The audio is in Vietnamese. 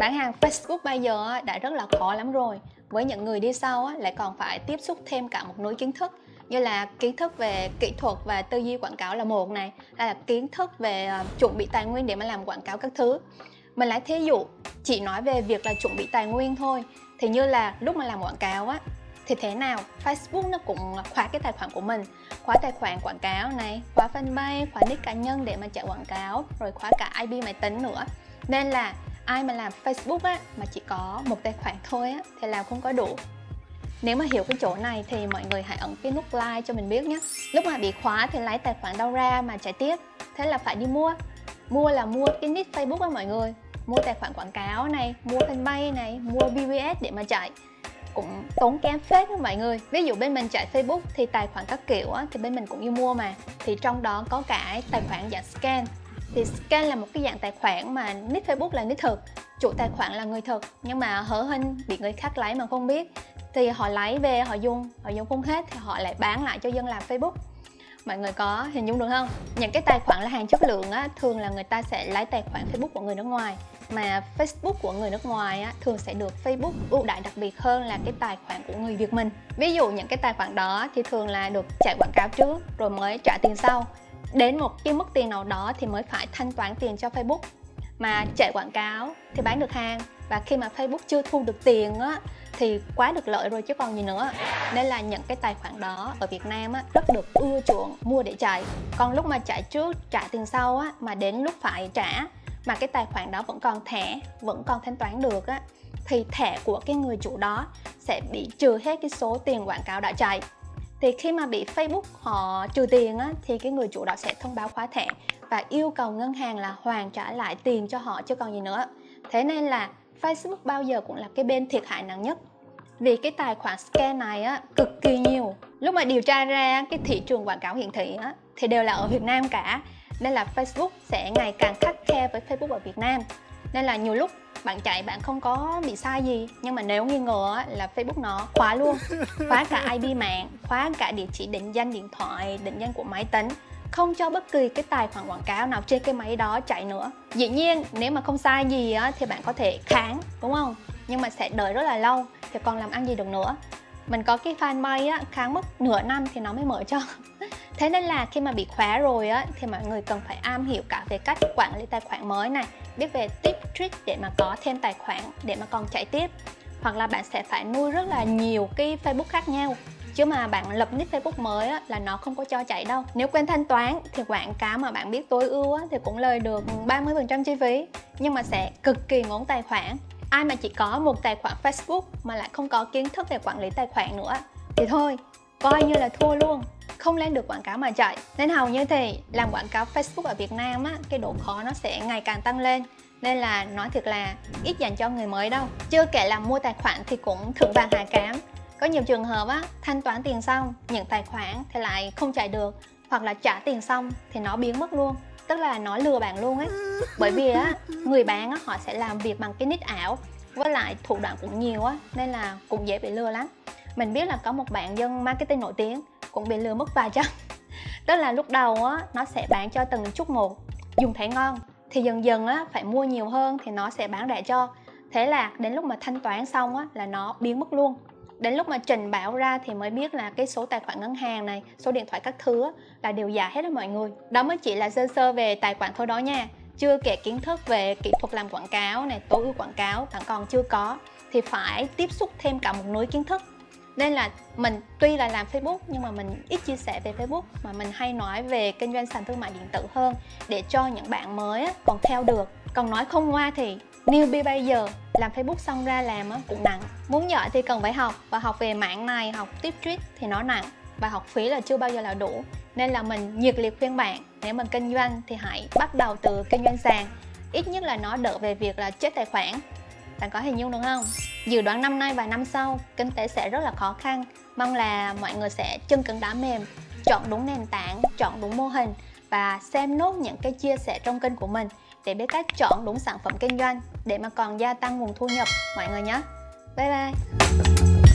bán hàng Facebook bây giờ đã rất là khó lắm rồi. Với những người đi sau lại còn phải tiếp xúc thêm cả một núi kiến thức, như là kiến thức về kỹ thuật và tư duy quảng cáo là một này, hay là kiến thức về ờ, chuẩn bị tài nguyên để mà làm quảng cáo các thứ. Mình lấy thí dụ, chỉ nói về việc là chuẩn bị tài nguyên thôi, thì như là lúc mà làm quảng cáo á, thì thế nào? Facebook nó cũng khóa cái tài khoản của mình, khóa tài khoản quảng cáo này, khóa fanpage, khóa nick cá nhân để mà chạy quảng cáo, rồi khóa cả IP máy tính nữa. Nên là ai mà làm Facebook á mà chỉ có một tài khoản thôi á thì làm không có đủ. Nếu mà hiểu cái chỗ này thì mọi người hãy ấn cái nút like cho mình biết nhé. Lúc mà bị khóa thì lấy tài khoản đâu ra mà chạy tiếp. Thế là phải đi mua. Mua là mua cái nick Facebook á mọi người. Mua tài khoản quảng cáo này mua fanpage này mua BBS để mà chạy. Cũng tốn kém phết đó mọi người. Ví dụ bên mình chạy Facebook thì tài khoản các kiểu á, thì bên mình cũng như mua mà. Thì trong đó có cả tài khoản dạng scan thì scan là một cái dạng tài khoản mà nick Facebook là nick thực chủ tài khoản là người thực nhưng mà hở hình bị người khác lấy mà không biết. Thì họ lấy về họ dùng họ dùng không hết thì họ lại bán lại cho dân làm Facebook. Mọi người có hình dung được không? Những cái tài khoản là hàng chất lượng á thường là người ta sẽ lấy tài khoản Facebook của người nước ngoài. Mà Facebook của người nước ngoài á, thường sẽ được Facebook ưu đãi đặc biệt hơn là cái tài khoản của người Việt mình. Ví dụ những cái tài khoản đó thì thường là được chạy quảng cáo trước rồi mới trả tiền sau đến một cái mức tiền nào đó thì mới phải thanh toán tiền cho Facebook. Mà chạy quảng cáo thì bán được hàng, và khi mà Facebook chưa thu được tiền á, thì quá được lợi rồi chứ còn gì nữa. Nên là những cái tài khoản đó ở Việt Nam á, rất được ưa chuộng, mua để chạy. Còn lúc mà chạy trước, trả tiền sau á, mà đến lúc phải trả, mà cái tài khoản đó vẫn còn thẻ, vẫn còn thanh toán được á, thì thẻ của cái người chủ đó sẽ bị trừ hết cái số tiền quảng cáo đã chạy thì khi mà bị Facebook họ trừ tiền á, thì cái người chủ đó sẽ thông báo khóa thẻ và yêu cầu ngân hàng là hoàn trả lại tiền cho họ chứ còn gì nữa. Thế nên là Facebook bao giờ cũng là cái bên thiệt hại nặng nhất. Vì cái tài khoản scam này á cực kỳ nhiều. Lúc mà điều tra ra cái thị trường quảng cáo hiển thị á thì đều là ở Việt Nam cả. Nên là Facebook sẽ ngày càng khắc khe với Facebook ở Việt Nam. Nên là nhiều lúc bạn chạy bạn không có bị sai gì. Nhưng mà nếu nghi ngờ là Facebook nó khóa luôn. Khóa cả IP mạng khóa cả địa chỉ định danh điện thoại định danh của máy tính. Không cho bất kỳ cái tài khoản quảng cáo nào trên cái máy đó chạy nữa. Dĩ nhiên nếu mà không sai gì á, thì bạn có thể kháng đúng không? Nhưng mà sẽ đợi rất là lâu thì còn làm ăn gì được nữa? Mình có cái fanpage á kháng mất nửa năm thì nó mới mở cho. Thế nên là khi mà bị khóa rồi á thì mọi người cần phải am hiểu cả về cách quản lý tài khoản mới này biết về tip trick để mà có thêm tài khoản để mà còn chạy tiếp. Hoặc là bạn sẽ phải nuôi rất là nhiều cái facebook khác nhau. Chứ mà bạn lập nick Facebook mới á, là nó không có cho chạy đâu. Nếu quên thanh toán thì quảng cáo mà bạn biết tối ưu á, thì cũng lời được 30% chi phí. Nhưng mà sẽ cực kỳ ngốn tài khoản. Ai mà chỉ có một tài khoản Facebook mà lại không có kiến thức về quản lý tài khoản nữa thì thôi coi như là thua luôn không lên được quảng cáo mà chạy. Nên hầu như thì làm quảng cáo Facebook ở Việt Nam á, cái độ khó nó sẽ ngày càng tăng lên. Nên là nói thật là ít dành cho người mới đâu. Chưa kể là mua tài khoản thì cũng thượng vàng hạ cám. Có nhiều trường hợp á, thanh toán tiền xong nhận tài khoản thì lại không chạy được, hoặc là trả tiền xong thì nó biến mất luôn. Tức là nó lừa bạn luôn ấy. Bởi vì á, người bán á, họ sẽ làm việc bằng cái nick ảo, với lại thủ đoạn cũng nhiều á, nên là cũng dễ bị lừa lắm. Mình biết là có một bạn dân marketing nổi tiếng cũng bị lừa mất vài trăm. Tức là lúc đầu á, nó sẽ bán cho từng chút một, dùng thấy ngon. Thì dần dần á, phải mua nhiều hơn thì nó sẽ bán rẻ cho. Thế là đến lúc mà thanh toán xong á, là nó biến mất luôn. Đến lúc mà trình báo ra thì mới biết là cái số tài khoản ngân hàng này, số điện thoại các thứ là đều giả hết đó mọi người. Đó mới chỉ là sơ sơ về tài khoản thôi đó nha. Chưa kể kiến thức về kỹ thuật làm quảng cáo này, tối ưu quảng cáo bạn còn chưa có. Thì phải tiếp xúc thêm cả một núi kiến thức nên là mình tuy là làm Facebook, nhưng mà mình ít chia sẻ về Facebook, mà mình hay nói về kinh doanh sàn thương mại điện tử hơn để cho những bạn mới còn theo được. Còn nói không ngoa thì newbie bây giờ làm Facebook xong ra làm cũng nặng. Muốn giỏi thì cần phải học và học về mạng này, học tiếp trick thì nó nặng và học phí là chưa bao giờ là đủ. Nên là mình nhiệt liệt khuyên bạn, nếu mình kinh doanh thì hãy bắt đầu từ kinh doanh sàn. Ít nhất là nó đỡ về việc là chết tài khoản. Bạn có hình dung được không? Dự đoán năm nay và năm sau, kinh tế sẽ rất là khó khăn. Mong là mọi người sẽ chân cứng đá mềm, chọn đúng nền tảng, chọn đúng mô hình và xem nốt những cái chia sẻ trong kênh của mình để biết cách chọn đúng sản phẩm kinh doanh để mà còn gia tăng nguồn thu nhập mọi người nhé. Bye bye!